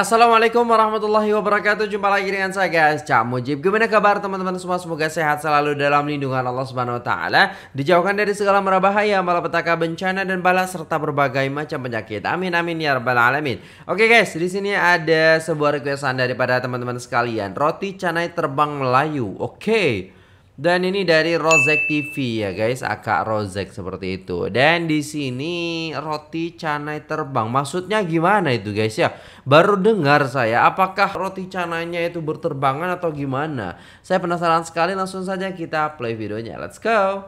Assalamualaikum warahmatullahi wabarakatuh. Jumpa lagi dengan saya guys. Cak Mujib. Gimana kabar teman-teman semua? Semoga sehat selalu dalam lindungan Allah Subhanahu Wa Taala. Dijauhkan dari segala merabahaya Malapetaka bencana dan bala Serta berbagai macam penyakit. Amin amin ya rabbal alamin. Oke guys di sini ada sebuah requestan daripada teman-teman sekalian. Roti canai terbang Melayu. Oke dan ini dari Rozek TV ya guys, akak Rozek seperti itu. Dan di sini roti canai terbang. Maksudnya gimana itu guys ya? Baru dengar saya, apakah roti canainya itu berterbangan atau gimana? Saya penasaran sekali, langsung saja kita play videonya. Let's go.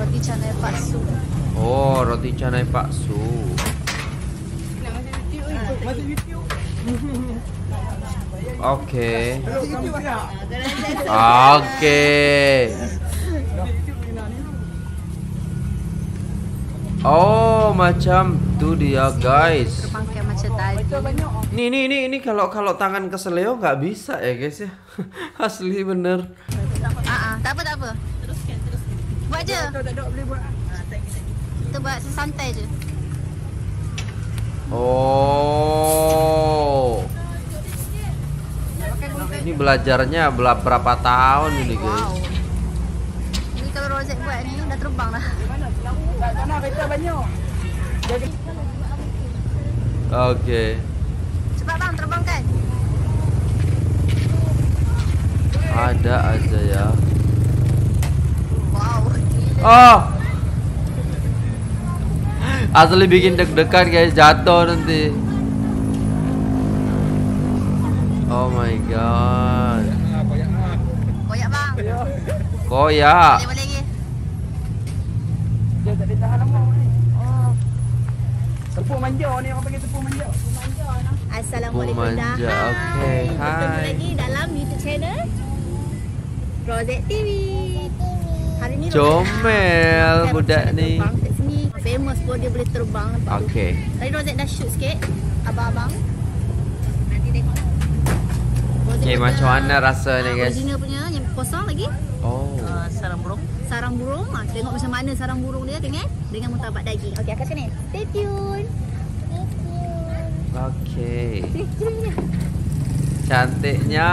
Roti canai paksu. Oh, roti canai paksu. Oke. Oke. Oh, macam tu dia, guys. Nih, nih, nih, ini kalau kalau tangan keseleo nggak bisa ya, guys ya. Asli bener. Ah, ah, tak apa tak apa. Teruskan, teruskan. Buat je. Tak ada boleh buat. Kita buat santai je. Oh. Ini belajarnya bela- berapa tahun ini, guys? Wow. Ini kalau Rozek buat ni dah terbang dah. Oke. Cepat bang terbangkan. Ada aja ya. Wow. Oh. Asli bikin deg-degan guys, jatuh nanti. Oh my god. Koyak bang. Koyak. Boleh boleh lagi. Oh. Tepung manja ni orang panggil tepung manja. Assalamualaikum Manja, dah. okey, Hai. Bertemu hai. lagi dalam YouTube channel Rozek TV. Hari ni Comel budak ni. Terbang. Famous pun dia boleh terbang. Nampak tu. Oke. Tadi Rozek dah shoot sikit. Abang-abang. Okay, macam mana rasanya ah, guys? Original punya yang kosong lagi. Oh. Uh, sarang burung. Sarang burung. Ha, tengok macam mana sarang burung dia dengan dengan murtabak daging. Okey, akan sini. Stay tune. Stay tune. Cantiknya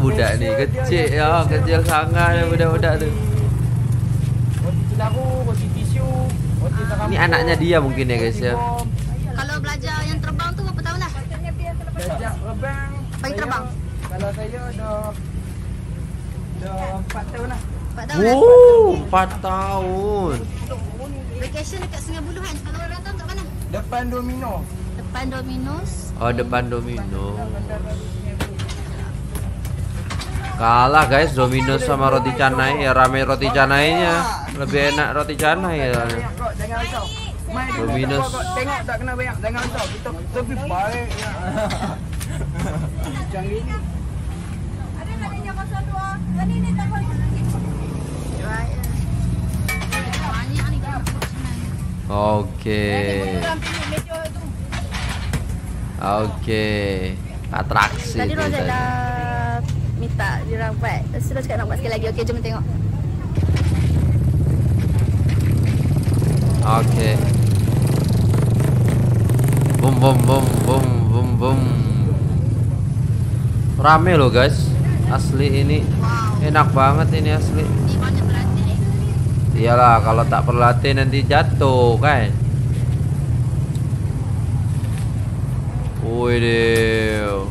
budak ni kecil ya, kecil sangat ya budak-budak tu. Roti celaru, roti tisu, roti. Ini anaknya dia mungkin ya guys ya. Kalau belajar yang terbang tu berapa tahun dah? Jajak rebang. Bagi Saya- terbang? Kalau saya dah dah 4 tahun lah. Empat tahun dah? Oh, 4 tahun. Vacation dekat Sungai Buloh kan? Kalau orang datang kat mana? Depan Domino. Depan Domino's. Oh, depan Domino. Kalah guys Domino sama roti canai ya rame roti canainya. Lebih enak roti canai ya. Jangan risau. Mai kita Domino's. Tengok tak kena banyak, jangan risau. Kita lebih baik. ya. Ni kan. Oke. Oke. Atraksi Tadi tadi. dah minta buat. Sudah cakap nak buat sekali lagi. Okey, jom tengok. Oke. Bum bum bum bum bum bum. Rame loh guys. Asli ini Wow. Enak banget ini asli. Eh. Iyalah kalau tak berlatih nanti jatuh kan. Wih deh.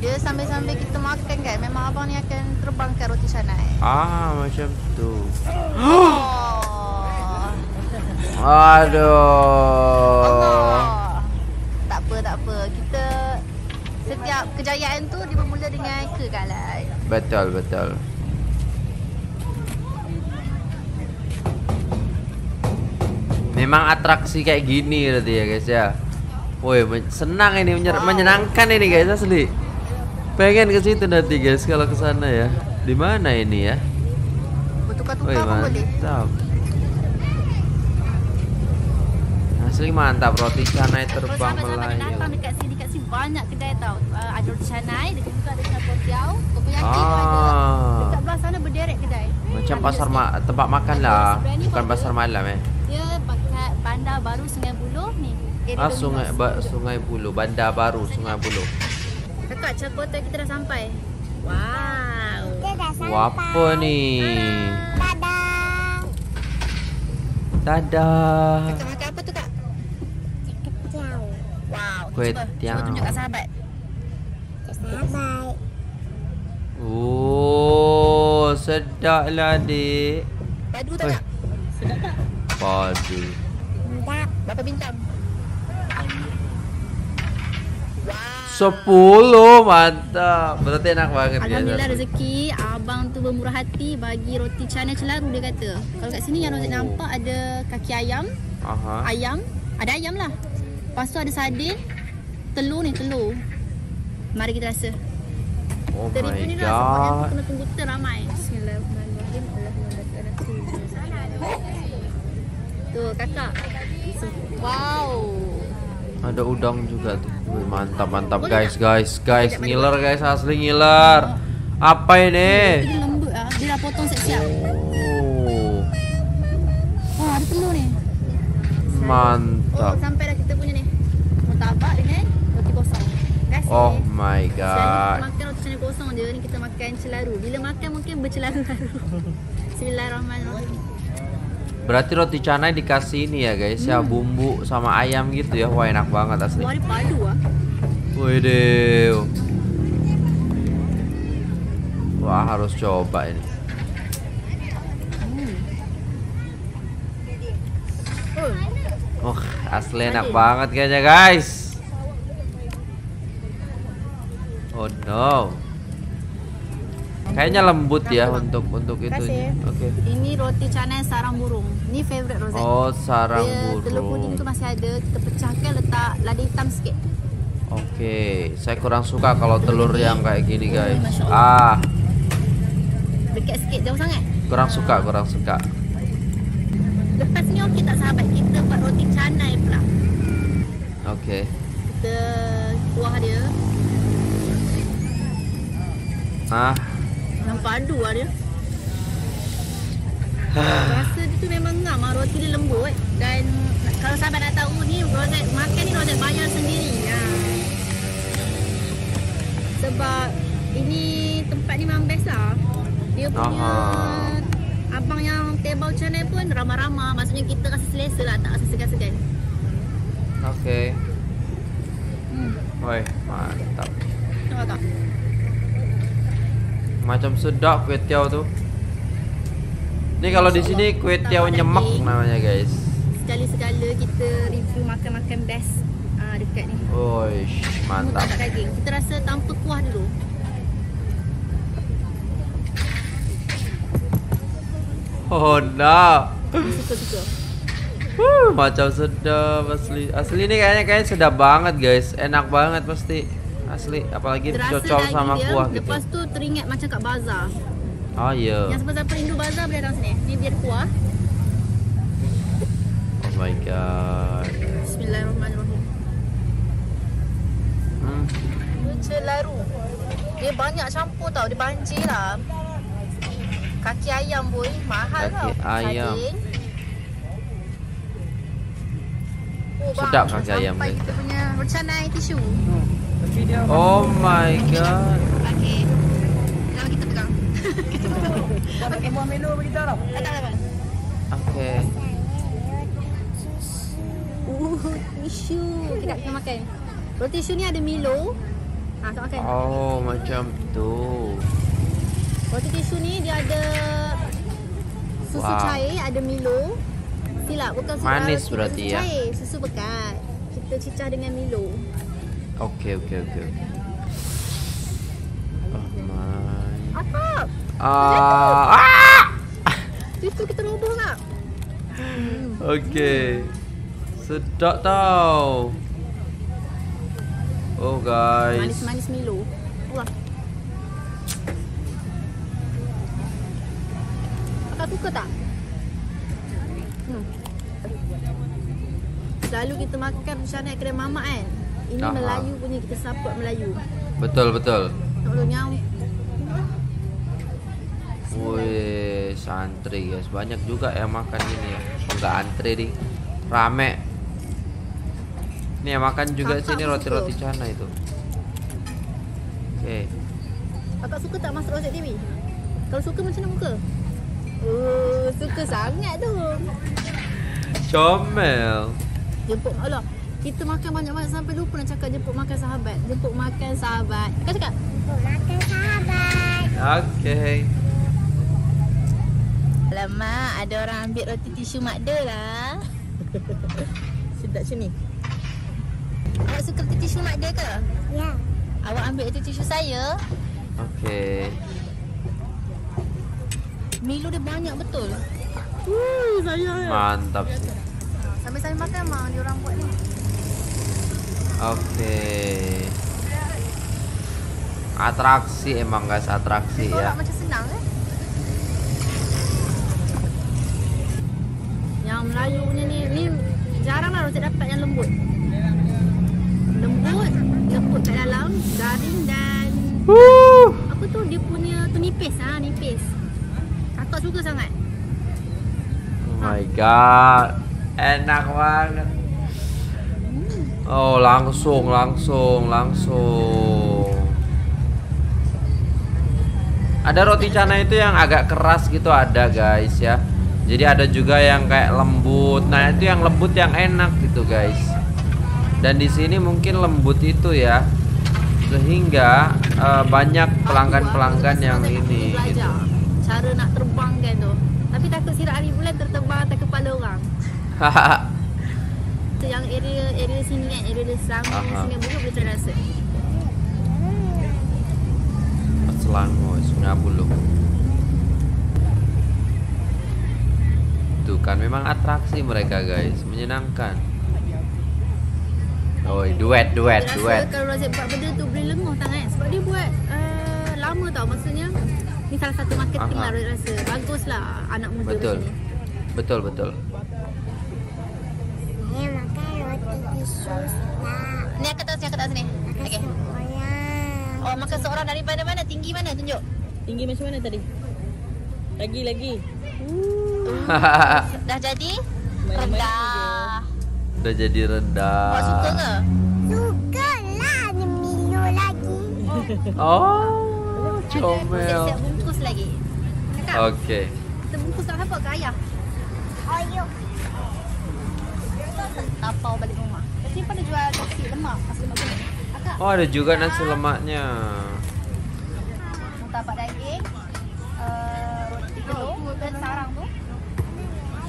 Dia sambil-sambil kita makan kan. Memang abang ni akan terbangkan roti canai. Ah macam tu. Oh. Aduh. Allah. Tak apa, tak apa. Kita setiap kejayaan tu dia bermula dengan kegagalan. Betul betul. Memang atraksi kayak gini berarti ya guys ya. Woi, senang ini menyer- menyenangkan ini guys asli. Pengen ke situ nanti guys kalau ke sana ya. Di mana ini ya? Woi, mantap. Asli mantap roti canai terbang yang Melayu. datang dekat sini, dekat sini banyak kedai tau. Uh, ada roti canai, ada juga ada ada. Ah. Dekat belah sana berderet kedai. Macam pasar ma tempat makan lah, bukan pasar malam eh. Bandar baru Sungai Buloh ni. area Ah sungai ba, Sungai Buloh, Bandar Baru Sungai Buloh. Kakak Cakota kita dah sampai. Wow. Wah, apa ni? Dadah. Kakak makan apa tu kak? Wow. Kuih cuba, tiaw. Cuba tunjuk kat sahabat. Oh, sedap lah adik. Padu tak kak? Sedap tak? Padu. Berapa bintang? Sepuluh mantap. Berarti enak banget ya. Alhamdulillah rezeki abang tu bermurah hati bagi roti canai celaru dia kata. Kalau kat sini yang Rozak Oh. nampak ada kaki ayam, Aha. ayam, ada ayam lah. Lepas tu ada sardin, telur ni telur. Mari kita rasa. Oh Kita my review ni lah sebab yang god. kena tunggu teramai. Bismillahirrahmanirrahim. Allahumma Tu kakak. Wow. Ada udang juga tuh. Wih, mantap mantap guys guys guys ngiler guys asli ngiler. Apa ini? Lembut ah. Dia dah potong siap-siap. Oh, Oh, ada telur ni. Oh, mantap. sampai dah kita punya ni. Murtabak dengan roti kosong. Terima kasih. Oh my god. makan roti canai kosong je, ni kita makan celaru. Bila makan mungkin bercelaru-laru. Bismillahirrahmanirrahim. Berarti roti canai dikasih ini ya guys ya bumbu sama ayam gitu ya. Wah enak banget asli. Wah, dia padu ah. Wih deh. Wah harus coba ini. Oh, Oh asli enak banget kayaknya guys. Oh no. Kayaknya lembut ya untuk untuk itu. Oke. ini roti canai sarang burung. Ni favorite Rozak. Oh sarang dia telur puding burung. tu masih ada. Kita pecahkan letak lada hitam sikit. Oke, saya kurang suka kalau telur yang kayak gini guys. Masya Ah, Dekat sikit jauh sangat. kurang suka, kurang suka. Lepas ni okey tak sahabat kita buat roti canai pula. Oke. Kita kuah dia. Ah, Nampak padu lah dia. Rasa dia tu memang ngam lah. Roti dia lembut. Dan kalau sahabat nak tahu ni, Rozet makan ni Rozet bayar sendiri. Ha. Sebab ini tempat ni memang best lah. Dia punya Aha. abang yang table channel pun ramah-ramah. Maksudnya kita rasa selesa lah. Tak rasa segan-segan. oke. Hmm. Woi, mantap. Tengok tak? Macam sedap kue tiaw tuh. Ini kalau di sini kue tiaw nyemek namanya guys. Sekali-sekala kita review makan-makan best ah, dekat ni. Woi, Mantap. mantap. tak daging. Kita rasa tanpa kuah dulu. Oh no. Suka-suka. Wuh, macam sedap asli. Asli ini kayaknya kayaknya sedap banget guys. Enak banget pasti. Asli, apalagi Terasa cocok sama dia. kuah gitu. Lepas tu teringat macam kat bazar. Oh iya. Yang siapa-siapa rindu bazar boleh datang sini. Ni biar kuah. Oh my god. Bismillahirrahmanirrahim. Hmm. Lucu laru. Dia banyak campur tau. Dia banjir lah. Kaki ayam pun mahal Kaki tau. ayam. Sardin. Oh, bang, Sedap kaki ayam Sampai ni. kita punya rencanai tisu. Tapi dia Oh my god. Okey. Kalau kita pegang. dah pakai buah melo bagi kita tau. Tak tak bang. Oke. Uh, tisu. Kita kita makan. Roti tisu ni ada Milo. Ha, kita makan. Oh, macam tuh. Roti tisu ni dia ada susu Wow. cair, ada Milo. Silap, bukan susu Manis berarti susu ya? Cair, susu pekat. Kita cicah dengan Milo. Oke, oke, oke, oke. Oh my. Apa? Ah, ah! Itu kita roboh tak? Oke. Sedap tau. Oh guys. Manis-manis Milo. Wah. Kakak suka tak? Hmm. Selalu kita makan macam kedai mamak kan? Ini Aha. Melayu punya kita support Melayu. Betul, betul. Wih, santri guys. Banyak juga yang makan ini ya. Enggak antri nih. Rame. Nih makan juga Kakak sini suka. roti-roti canai itu. Oke. Kakak suka tak masak rosek TV? Kalau suka macam mana muka? Oh, suka sangat tu. Comel. Jemput Allah. Kita makan banyak-banyak sampai lupa nak cakap jemput makan sahabat. Jemput makan sahabat. Kau cakap? Jemput makan sahabat. Oke. Alamak, ada orang ambil roti tisu Mak De lah. Sedap macam ni. Awak suka roti tisu Mak De ke? Ya. Awak ambil roti tisu saya. Oke. Milo dia banyak betul. Uh, saya. Mantap sih. Sambil-sambil makan mak dia orang buat ni. Oke. Atraksi emang guys, atraksi ya. macam senang eh. Yang Melayu punya ni, ni jarang lah roti dapat yang lembut. Lembut, lembut kat dalam, garing dan Wuh. apa tu dia punya tu nipis ah, nipis. Kakak suka sangat. Oh my god. Enak banget. Oh, langsung, langsung, langsung. Ada roti canai itu yang agak keras gitu ada guys ya. Jadi ada juga yang kayak lembut. Nah, itu yang lembut yang enak gitu guys. Dan di sini mungkin lembut itu ya. Sehingga eh, banyak pelanggan-pelanggan yang ini gitu. cara nak terbangkan tu. Tapi takut sirap hari bulan atas kepala orang. Tu yang area area sini kan, area Selangor, Aha. Sungai Buloh boleh try rasa. Selangor, Sungai Buloh. Tuh kan memang atraksi mereka guys, menyenangkan. Oh, duet, duet, Dia duet. rasa kalau Razak buat benda tu boleh lenguh sangat sebab dia buat uh, lama tau maksudnya ni salah satu marketing Aha. lah Razak rasa bagus lah anak muda Betul. Betul, betul. Saya makan roti tisu sedap. Ni aku tahu sini aku tahu sini seorang. oh makan seorang daripada mana tinggi mana tunjuk Tinggi macam mana tadi? Lagi lagi. dah jadi rendah Udah jadi awak rendah. suka ke Suka lah ada Milo lagi. Oh, comel. siap bungkus lagi cakap Oke. kita bungkus tak apa ke ayah Ayuh. tapau balik rumah Kasi pada jual nasi lemak. Nasi lemak kuning kakak Oh, ada juga nasi lemaknya. murtabak daging. Uh, roti telur dan sarang tu.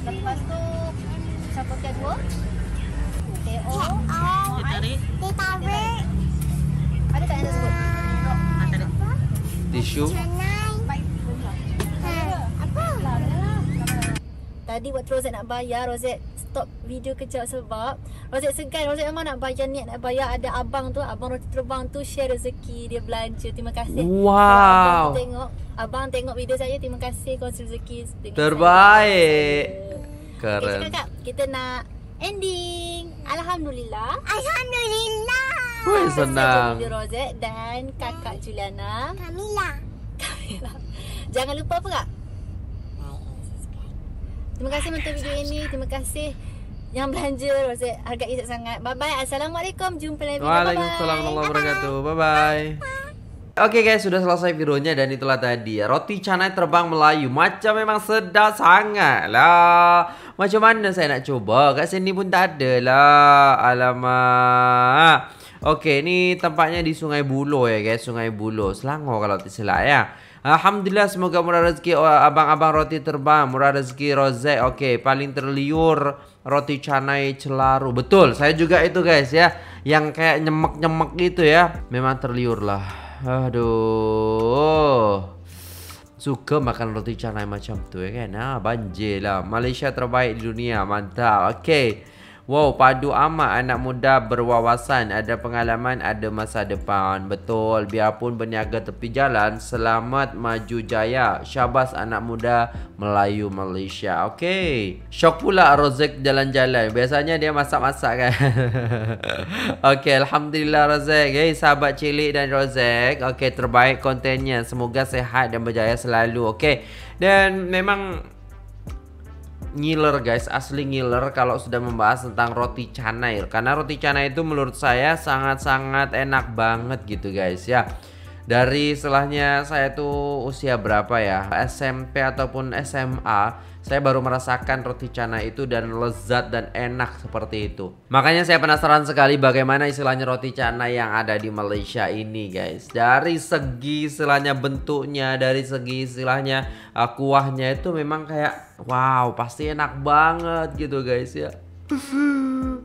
Lepas tu campurkan dua. Teo Oh, Dia tarik. ada tak yang nak sebut Ah, tarik. Tisu. Ha? Tadi waktu Rozet nak bayar, Rozet stop video kejap sebab Rozet segan, Rozet memang nak bayar niat nak bayar Ada abang tu, abang roti terbang tu share rezeki dia belanja Terima kasih Wow. Abang tu tengok, abang tengok video saya Terima kasih kongsi rezeki Terbaik. saya. Okay, Keren. kakak, kita nak ending Alhamdulillah Alhamdulillah. Wih, Saja senang. video Rozet dan kakak Juliana Kamila. Jangan lupa apa kak? Terima kasih menonton video ini. Terima kasih yang belanja Rozet. Hargai sangat. Bye bye. Assalamualaikum. Jumpa lagi. Waalaikumsalam warahmatullahi wabarakatuh. Bye bye. Oke guys, sudah selesai videonya dan itulah tadi. Roti canai terbang Melayu Macam memang sedap sangat lah Macam mana saya nak coba Kat sini pun tak ada lah Alamak Oke, ini tempatnya di Sungai Buloh ya guys Sungai Buloh, Selangor kalau tak silap ya Alhamdulillah semoga murah rezeki oh, abang-abang roti terbang Murah rezeki rozek Oke, paling terliur roti canai celaru. Betul, saya juga itu guys ya. Yang kayak nyemek-nyemek gitu ya. Memang terliur lah. Aduh. Suka makan roti canai macam tu ya kan? Ha, Banjir lah. Malaysia terbaik di dunia Mantap. Okay Wow padu amat anak muda berwawasan. Ada pengalaman ada masa depan. Betul Biarpun berniaga tepi jalan Selamat maju jaya. Syabas anak muda Melayu Malaysia. Okay Syok pula Rozek jalan-jalan. Biasanya dia masak-masak kan? Okay Alhamdulillah Rozek Hey sahabat cilik dan Rozek Okay terbaik kontennya. Semoga sehat dan berjaya selalu. Okay Dan memang ngiler guys, asli ngiler kalau sudah membahas tentang roti canai. Karena roti canai itu menurut saya sangat-sangat enak banget gitu guys ya. Dari setelahnya saya tuh usia berapa ya? SMP ataupun SMA saya baru merasakan roti canai itu dan lezat dan enak seperti itu. Makanya saya penasaran sekali bagaimana istilahnya roti canai yang ada di Malaysia ini guys. Dari segi istilahnya bentuknya dari segi istilahnya uh, kuahnya itu memang kayak wow pasti enak banget gitu guys ya.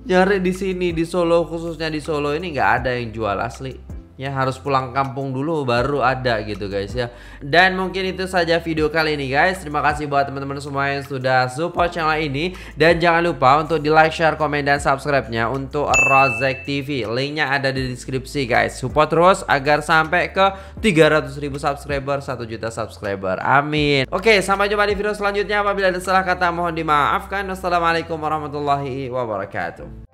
Nyari di sini di Solo khususnya di Solo ini nggak ada yang jual asli ya harus pulang kampung dulu baru ada gitu guys ya. Dan mungkin itu saja video kali ini guys. Terima kasih buat teman-teman semua yang sudah support channel ini. Dan jangan lupa untuk di like share komen dan subscribe nya untuk Rozek TV linknya ada di deskripsi guys. Support terus agar sampai ke 300 ribu subscriber 1 juta subscriber. Amin. Oke sampai jumpa di video selanjutnya. Apabila ada salah kata mohon dimaafkan. Wassalamualaikum warahmatullahi wabarakatuh